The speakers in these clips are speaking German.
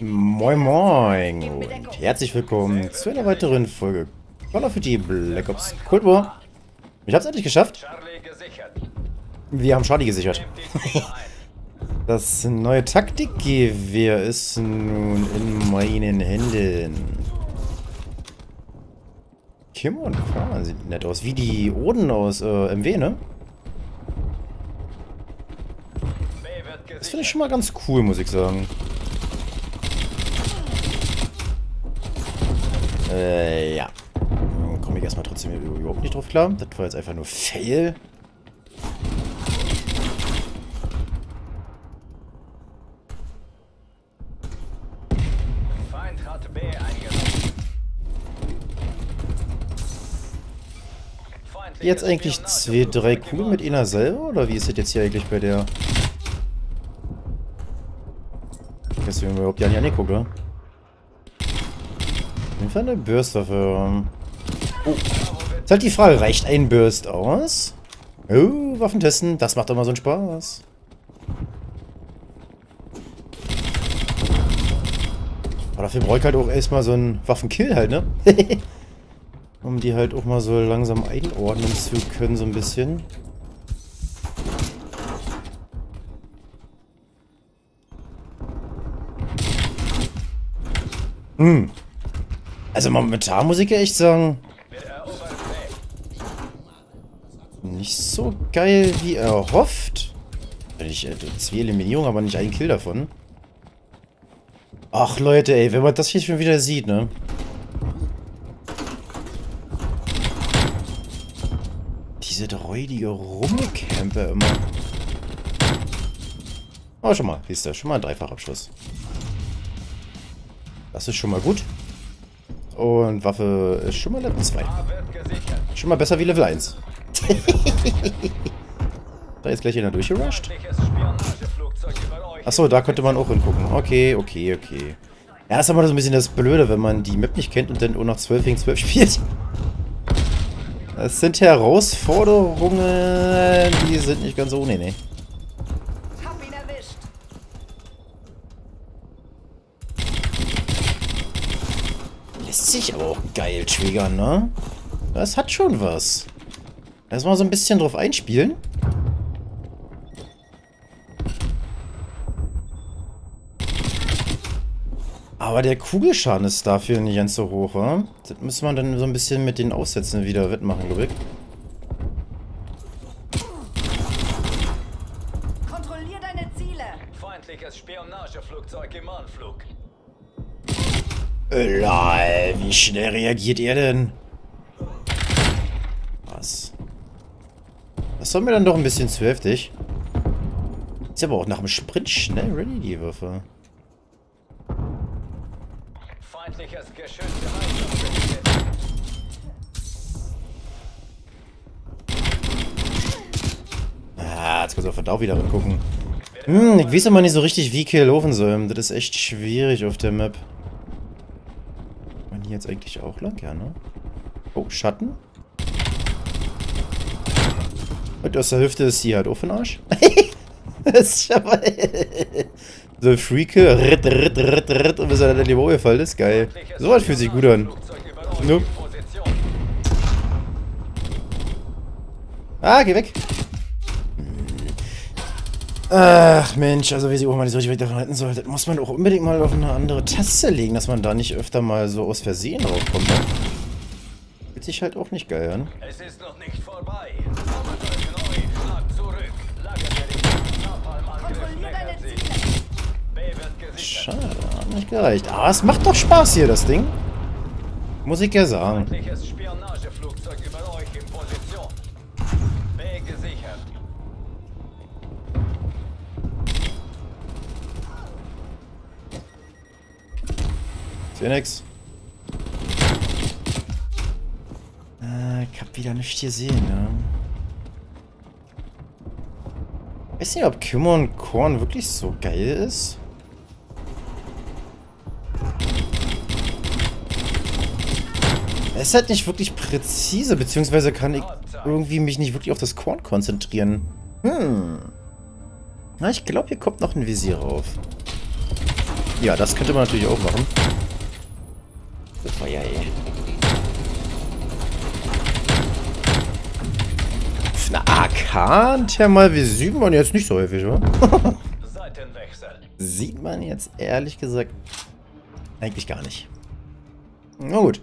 Moin Moin und herzlich willkommen zu einer weiteren Folge Call of Duty Black Ops Cold War. Ich hab's endlich geschafft. Wir haben Charlie gesichert. das neue Taktikgewehr ist nun in meinen Händen. Kim und Khan sieht nett aus. Wie die Oden aus äh, MW, ne? Das finde ich schon mal ganz cool, muss ich sagen. Äh, ja. Komme ich erstmal trotzdem überhaupt nicht drauf klar. Das war jetzt einfach nur Fail. Jetzt eigentlich zwei, drei Kugeln mit einer selber? Oder wie ist das jetzt hier eigentlich bei der... Ich weiß nicht, überhaupt ja nicht angeguckt, oder? Fall eine Burstwaffe. Oh. Ist halt die Frage, reicht ein Burst aus? Oh, Waffen testen, das macht mal so einen Spaß. Aber dafür brauche ich halt auch erstmal so einen Waffenkill halt, ne? um die halt auch mal so langsam einordnen zu können, so ein bisschen. Hm. Also momentan muss ich ja echt sagen, nicht so geil wie erhofft. Ich äh, zwei Eliminierungen, aber nicht ein Kill davon. Ach Leute, ey, wenn man das hier schon wieder sieht, ne? Diese räudige Rummelkämpe immer. Oh, schon mal, siehst du, schon mal ein Dreifachabschluss. Das ist schon mal gut. Und Waffe ist schon mal Level 2. Schon mal besser wie Level 1. da ist gleich einer durchgerusht. Achso, da könnte man auch hingucken. Okay, okay, okay. Ja, ist aber so ein bisschen das Blöde, wenn man die Map nicht kennt und dann auch noch 12 gegen 12 spielt. Das sind Herausforderungen, die sind nicht ganz ohne, ne. Sich aber auch geil triggern, ne? Das hat schon was. Erstmal so ein bisschen drauf einspielen. Aber der Kugelschaden ist dafür nicht ganz so hoch, wa? Das muss man dann so ein bisschen mit den Aussätzen wieder wettmachen, glaube ich. Kontrollier deine Ziele. Feindliches Spionageflugzeug im Anflug. Lol, wie schnell reagiert ihr denn? Was? Das war mir dann doch ein bisschen zu heftig. Ist aber auch nach dem Sprint schnell ready, die Würfe. Feindliches Geschütz Ah, jetzt kannst du auf Verdau wieder gucken. Hm, ich weiß aber nicht so richtig, wie Kill laufen soll. Das ist echt schwierig auf der Map hier jetzt eigentlich auch lang? Ja, ne? Oh, Schatten. Und aus der Hüfte ist sie halt auch für den Arsch. das ist schon mal... so Freake, ritt, ritt, ritt, ritt, und bis er dann in die Woche gefallen ist. Geil. So was fühlt sich gut an. Nope. Ah, geh weg. Ach Mensch, also wie sie auch mal nicht so richtig davon halten sollte, muss man auch unbedingt mal auf eine andere Taste legen, dass man da nicht öfter mal so aus Versehen draufkommt. Ne? Fühlt sich halt auch nicht geil an. Es ist noch nicht vorbei. Schade, hat nicht gereicht. Aber es macht doch Spaß hier, das Ding. Muss ich ja sagen. Sehe nix. Äh, ich hab wieder nichts gesehen, ne? Ich weiß nicht, ob Kimmer und Korn wirklich so geil ist. Es ist halt nicht wirklich präzise, beziehungsweise kann ich irgendwie mich nicht wirklich auf das Korn konzentrieren. Hm. Na, ich glaube, hier kommt noch ein Visier rauf. Ja, das könnte man natürlich auch machen. Das war ja eh. Eine AK Thermal wie sieht man jetzt nicht so häufig, oder? sieht man jetzt ehrlich gesagt eigentlich gar nicht. Na gut.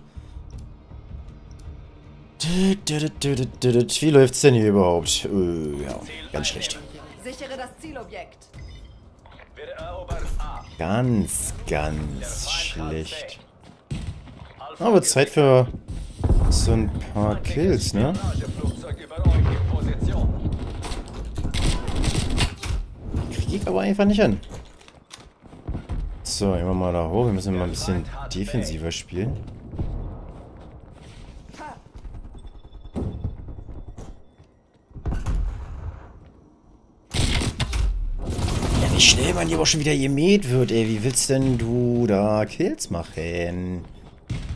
Wie läuft's denn hier überhaupt? Äh, ja, ganz schlecht. Sichere das Zielobjekt. Ganz, ganz schlecht. Aber Zeit für so ein paar Kills, ne? Krieg ich aber einfach nicht hin. So, immer mal da hoch. Wir müssen mal ein bisschen defensiver spielen. wie schnell man hier auch schon wieder gemäht wird, ey. Wie willst denn du da Kills machen?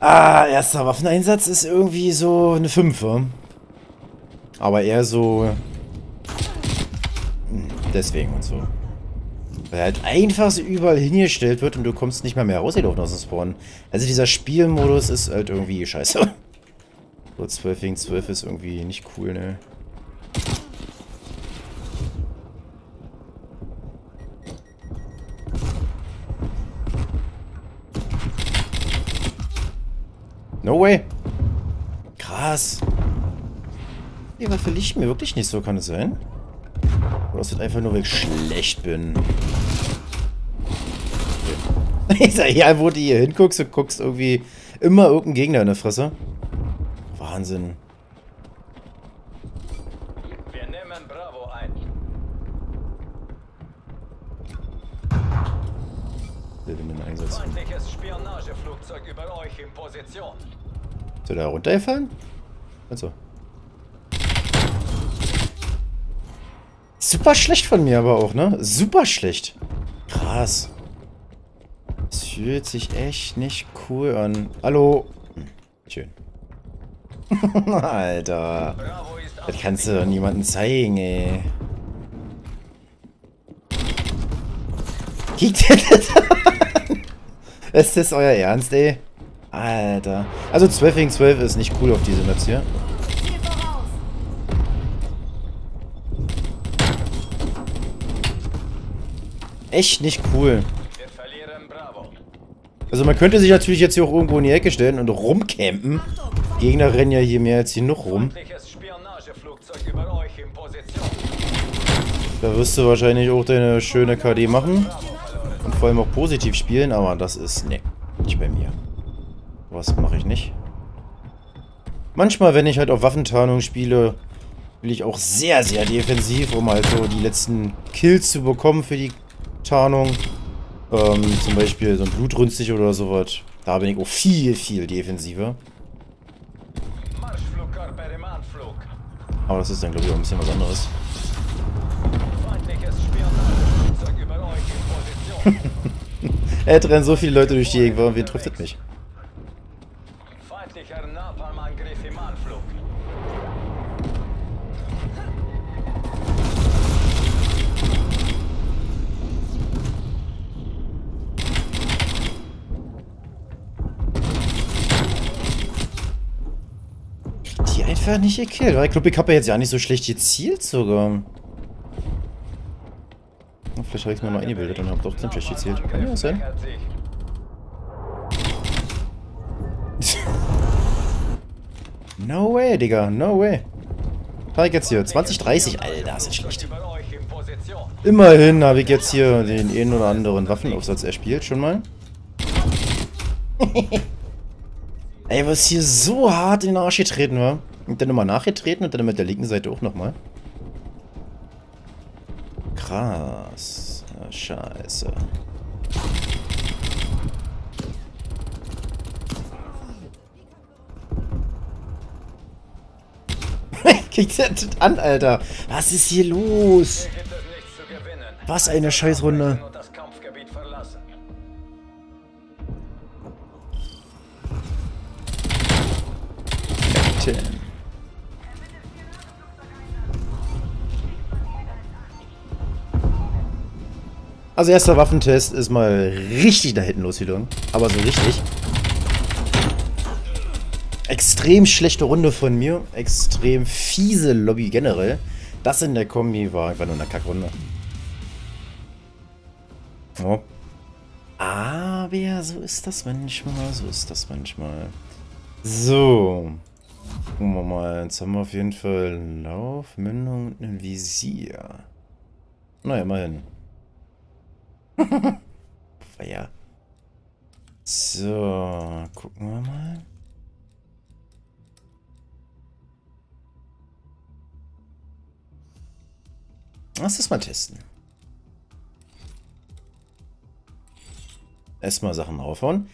Ah, erster Waffeneinsatz ist irgendwie so eine 5. Aber eher so... Hm, deswegen und so. Weil halt einfach so überall hingestellt wird und du kommst nicht mehr mehr rausgelaufen aus dem Spawn. Also dieser Spielmodus ist halt irgendwie scheiße. So 12 gegen 12 ist irgendwie nicht cool, ne? No way. Krass. Die Waffe liegt mir wirklich nicht so, kann es sein? Oder ist das einfach nur, weil ich schlecht bin? Ich sag, ja, wo du hier hinguckst, du guckst irgendwie immer irgendeinen Gegner in der Fresse. Wahnsinn. Wir nehmen Bravo ein. Willkommen Einsatz. Feindliches Spionageflugzeug über euch in Position. Soll der runtergefallen? Also. Super schlecht von mir aber auch, ne? Super schlecht. Krass. Das fühlt sich echt nicht cool an. Hallo. Hm, schön. Alter. Das kannst du doch niemandem zeigen, ey. An? Ist das euer Ernst, ey? Alter. Also 12 gegen 12 ist nicht cool auf diese Maps hier. Echt nicht cool. Also man könnte sich natürlich jetzt hier auch irgendwo in die Ecke stellen und rumcampen. Gegner rennen ja hier mehr als genug rum. Da wirst du wahrscheinlich auch deine schöne KD machen. Und vor allem auch positiv spielen, aber das ist, ne, nicht bei mir. Was mache ich nicht? Manchmal, wenn ich halt auf Waffentarnung spiele, will ich auch sehr, sehr defensiv, um halt so die letzten Kills zu bekommen für die Tarnung. Ähm, zum Beispiel so ein Blutrünstig oder sowas. Da bin ich auch viel, viel defensiver. Aber das ist dann, glaube ich, auch ein bisschen was anderes. er rennt so viele Leute durch die Gegend, warum wen trifft das nicht? einfach nicht gekillt. Weil ich glaube, ich habe ja jetzt ja nicht so schlecht gezielt sogar. Vielleicht habe ich es mir mal eingebildet und habe doch ziemlich schlecht gezielt. Kann ja sein. no way, Digga. No way. Was ich jetzt hier? 2030? Alter, das ist schlecht. Immerhin habe ich jetzt hier den einen oder anderen Waffenaufsatz erspielt schon mal. Ey, was hier so hart in den Arsch getreten war. Und dann nochmal nachgetreten und dann mit der linken Seite auch nochmal. Krass. Ah, scheiße. Kriegt er an, Alter. Was ist hier los? Was eine Scheißrunde. Also erster Waffentest ist mal richtig da hinten losgegangen. Aber so richtig. Extrem schlechte Runde von mir. Extrem fiese Lobby generell. Das in der Kombi war einfach nur eine Kackrunde. Oh. Aber so ist das manchmal. So ist das manchmal. So. Gucken wir mal. Jetzt haben wir auf jeden Fall Lauf, Mündung und ein Visier. Na, immerhin. ja. So, gucken wir mal. Lass das mal testen. Erstmal Sachen aufhauen.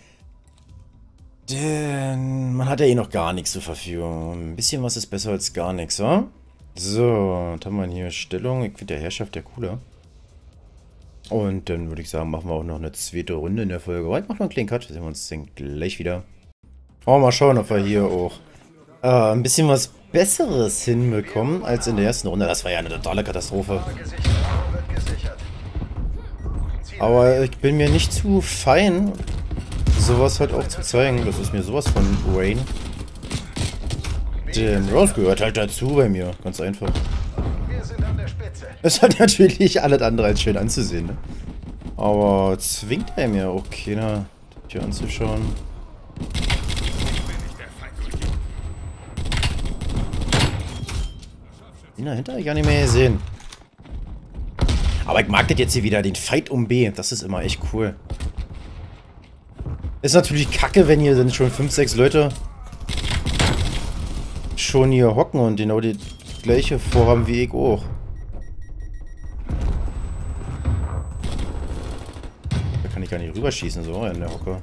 Denn man hat ja eh noch gar nichts zur Verfügung. Ein bisschen was ist besser als gar nichts, wa? So, was haben wir hier? Stellung. Ich finde der Herrschaft der cooler. Und dann würde ich sagen, machen wir auch noch eine zweite Runde in der Folge. Heute machen wir einen kleinen Cut. Sehen wir uns dann gleich wieder. Oh, mal schauen, ob wir hier auch äh, ein bisschen was Besseres hinbekommen als in der ersten Runde. Das war ja eine totale Katastrophe. Aber ich bin mir nicht zu fein, sowas halt auch zu zeigen. Das ist mir sowas von Rain. Denn Rose gehört halt dazu bei mir. Ganz einfach. Es hat natürlich alles andere als schön anzusehen, ne? Aber zwingt er mir auch keiner, hier anzuschauen. Den dahinter ich gar nicht mehr gesehen. Aber ich mag das jetzt hier wieder, den Fight um B. Das ist immer echt cool. Ist natürlich kacke, wenn hier sind schon 5, 6 Leute schon hier hocken und genau die gleiche vorhaben wie ich auch. Kann ich gar nicht rüberschießen, so in der Hocke.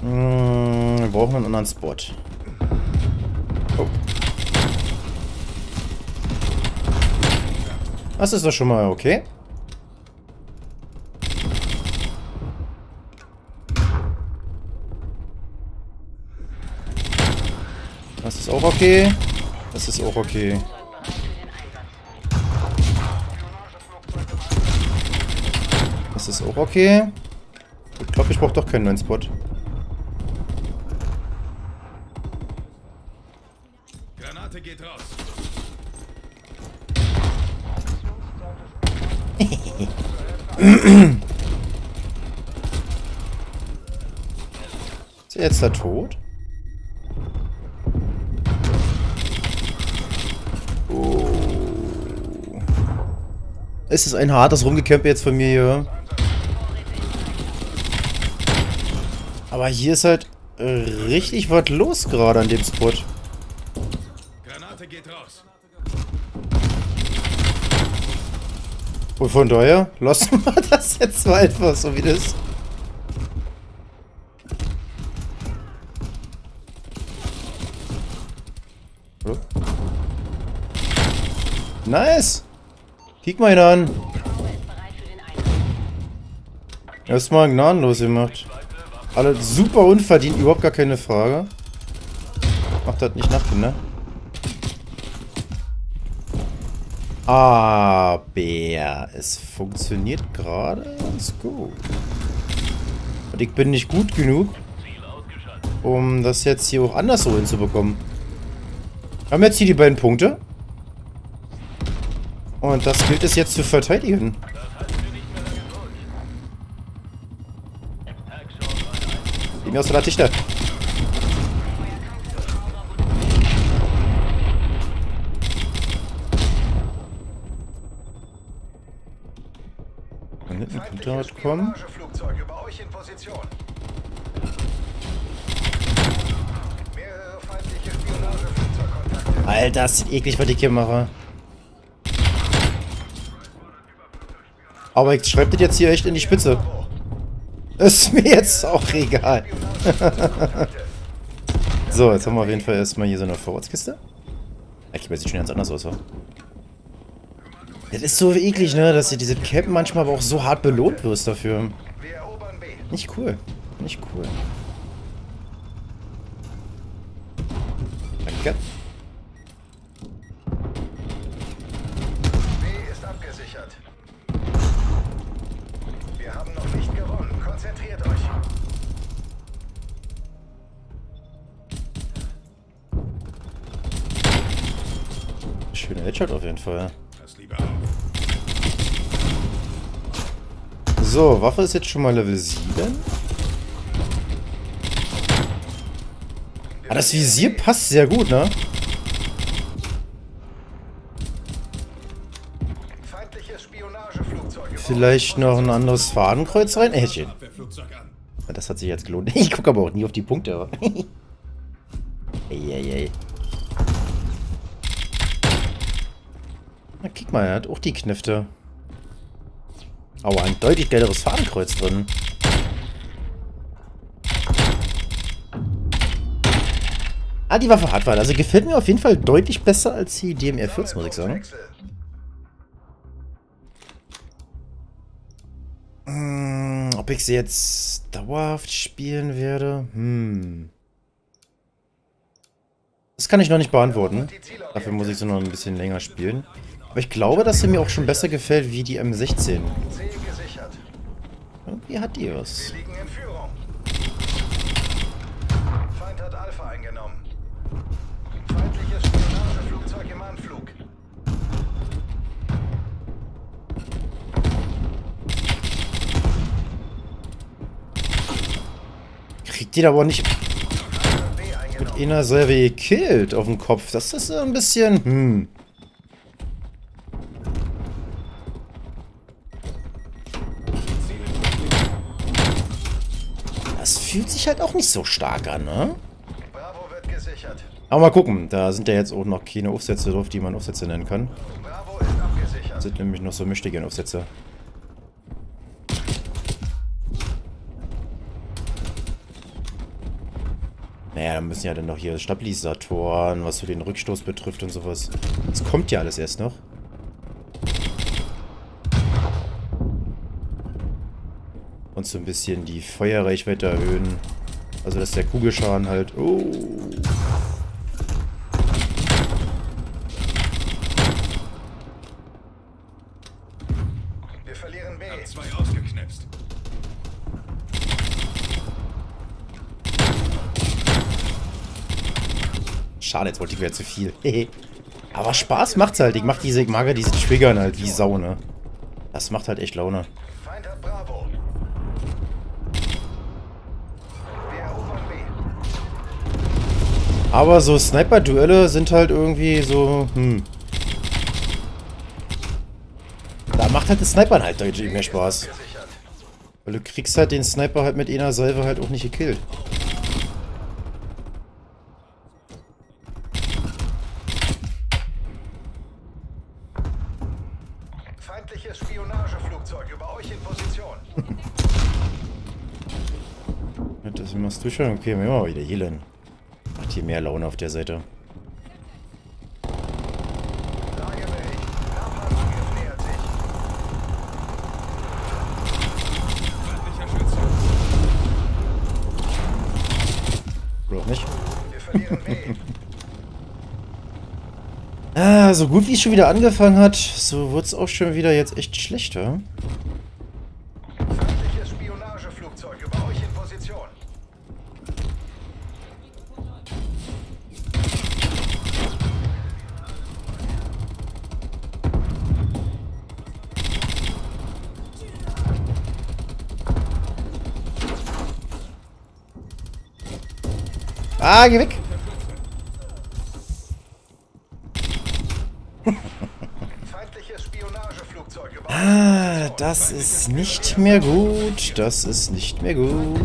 Hm, wir brauchen einen anderen Spot. Oh. Das ist doch schon mal okay. Das ist auch okay. Das ist auch okay. Das ist auch okay. Ich glaube, ich brauche doch keinen neuen Spot. Granate geht raus. ist er jetzt da tot? Es ist ein hartes Rumgekämpfe jetzt von mir hier. Aber hier ist halt äh, richtig was los gerade an dem Spot. Granate geht raus. Und von daher lassen wir das jetzt mal einfach so wie das. Nice! Kick mal ihn an. Erstmal gnadenlos gemacht. Alle super unverdient, überhaupt gar keine Frage. Macht das nicht nach, ne? Aber es funktioniert gerade ganz gut. Und ich bin nicht gut genug, um das jetzt hier auch anders so hinzubekommen. Wir haben jetzt hier die beiden Punkte. Und das gilt es jetzt zu verteidigen. Geh mir aus der Dichte. Von hinten könnte dort kommen. Alter, das sieht eklig, was ich hier mache. Aber ich schreibe das jetzt hier echt in die Spitze. Ist mir jetzt auch egal. so, jetzt haben wir auf jeden Fall erstmal hier so eine Vorratskiste. Ich weiß, sieht schon ganz anders aus, oder? Das ist so eklig, ne, dass du diese Cap manchmal aber auch so hart belohnt wirst dafür. Nicht cool. Nicht cool. Danke. Schöner Headshot auf jeden Fall. So, Waffe ist jetzt schon mal Level 7. Ah, das Visier passt sehr gut, ne? Vielleicht noch ein anderes Fadenkreuz rein? Häschen. Das hat sich jetzt gelohnt. Ich gucke aber auch nie auf die Punkte. mal, er hat auch die Knifte. Aber ein deutlich geileres Fadenkreuz drin. Ah, die Waffe hat was. Also gefällt mir auf jeden Fall deutlich besser als die DMR 14, muss ich sagen. Hm, ob ich sie jetzt dauerhaft spielen werde? Hm. Das kann ich noch nicht beantworten. Dafür muss ich sie noch ein bisschen länger spielen. Aber ich glaube, dass sie mir auch schon besser gefällt wie die M16. Irgendwie hat die was. Feind hat Alpha eingenommen. Feindliches Spionageflugzeug im Anflug. Kriegt die aber nicht mit einer selber gekillt auf dem Kopf. Das ist ein bisschen, hm. Fühlt sich halt auch nicht so stark an, ne? Bravo wird gesichert. Aber mal gucken, da sind ja jetzt auch noch keine Aufsätze drauf, die man Aufsätze nennen kann. Bravo ist abgesichert. Das sind nämlich noch so mächtige Aufsätze. Naja, dann müssen ja dann noch hier Stabilisatoren, was so den Rückstoß betrifft und sowas. Das kommt ja alles erst noch. Und so ein bisschen die Feuerreichweite erhöhen. Also dass der Kugelschaden halt... Oh. Wir verlieren B. Hab zwei ausgeknipst. Schade, jetzt wollte ich wieder zu viel. Aber Spaß macht's halt. Ich mach diese, ich mag diese Triggern halt wie Sau, ne? Das macht halt echt Laune. Aber so Sniper-Duelle sind halt irgendwie so, hm. Da macht halt das Snipern halt deutlich mehr Spaß. Weil du kriegst halt den Sniper halt mit einer Salve halt auch nicht gekillt. Feindliches Spionageflugzeug über euch in Position. das machst du schon. Okay, wir mal wieder hier Hier mehr Laune auf der Seite. Oder nicht? ah, so gut wie es schon wieder angefangen hat, so wird es auch schon wieder jetzt echt schlechter. Ah, geh weg. ah, das ist nicht mehr gut. Das ist nicht mehr gut.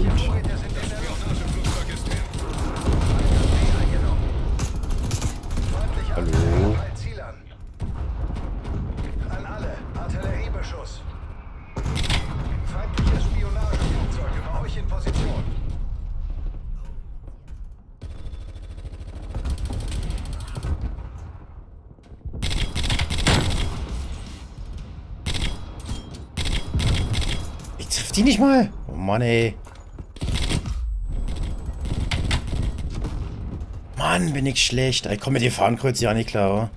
Die nicht mal? Oh Mann, ey. Mann, bin ich schlecht. Ich komme mit dem Fahnenkreuz ja nicht klar, oder?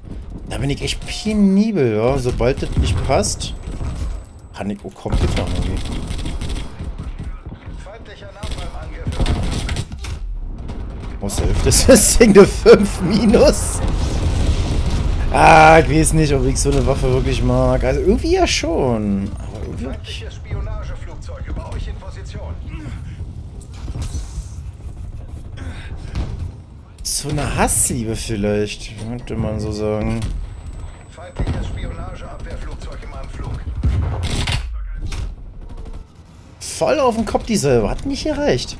Da bin ich echt penibel, ja. Sobald das nicht passt, kann ich auch komplett machen irgendwie. Aus der Hälfte ist das Ding eine 5 minus. Ah, ich weiß nicht, ob ich so eine Waffe wirklich mag. Also irgendwie ja schon. Aber irgendwie auch Spionageflugzeuge bei euch in Position. So eine Hassliebe vielleicht, könnte man so sagen. Feindliches Spionageabwehrflugzeug im Anflug. Voll auf den Kopf dieselbe. Hat nicht gereicht.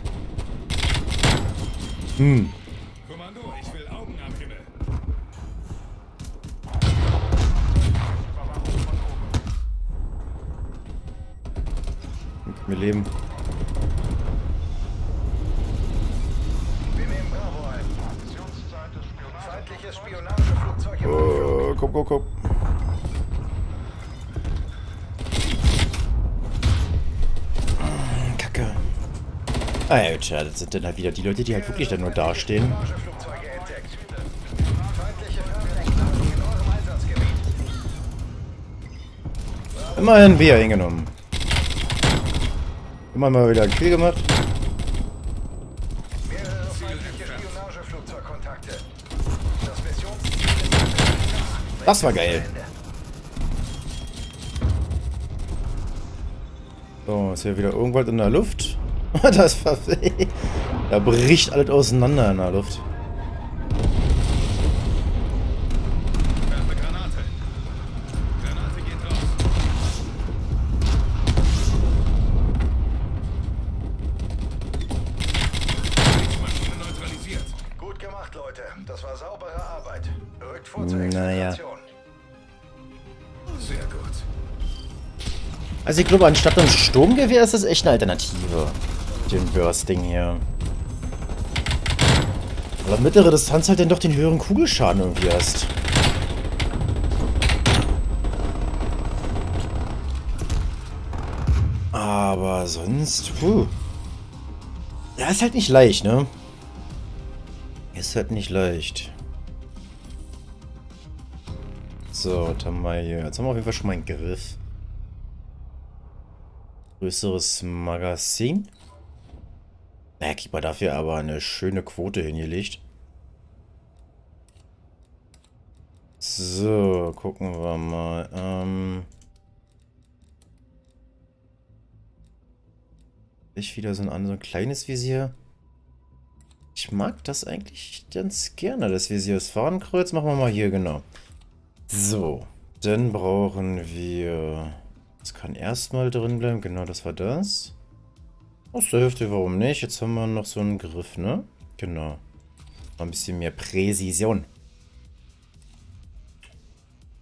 Hm. Kommando, ich will Augen am Himmel. Wir leben. Oh, komm, komm, komm. Alter, das sind dann halt wieder die Leute, die halt wirklich dann nur dastehen. Immerhin wir hingenommen. Immer mal wieder einen Kill gemacht. Das war geil. So, ist hier wieder irgendwas in der Luft. das war... da bricht alles auseinander in der Luft. Sehr gut. Also ich glaube, anstatt einem Sturmgewehr ist das echt eine Alternative den Bursting hier. Aber mittlere Distanz halt dann doch den höheren Kugelschaden irgendwie hast. Aber sonst, puh. Ja, ist halt nicht leicht, ne? Ist halt nicht leicht. So, was haben wir? Jetzt haben wir auf jeden Fall schon mal einen Griff. Größeres Magazin. Naja, Keeper dafür aber eine schöne Quote hingelegt. So, gucken wir mal. Ähm ich wieder so ein, so ein kleines Visier. Ich mag das eigentlich ganz gerne, das Visier. Das Fahnenkreuz machen wir mal hier, genau. So, dann brauchen wir... Das kann erstmal drin bleiben, genau, das war das. Aus der Hüfte, warum nicht? Jetzt haben wir noch so einen Griff, ne? Genau. Noch ein bisschen mehr Präzision.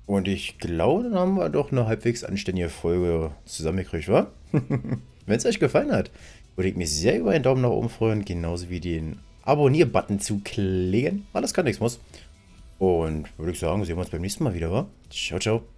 Und ich glaube, dann haben wir doch eine halbwegs anständige Folge zusammengekriegt, wa? Wenn es euch gefallen hat, würde ich mich sehr über einen Daumen nach oben freuen, genauso wie den Abonnier-Button zu klicken. Alles kann, nichts muss. Und würde ich sagen, sehen wir uns beim nächsten Mal wieder, wa? Ciao, ciao.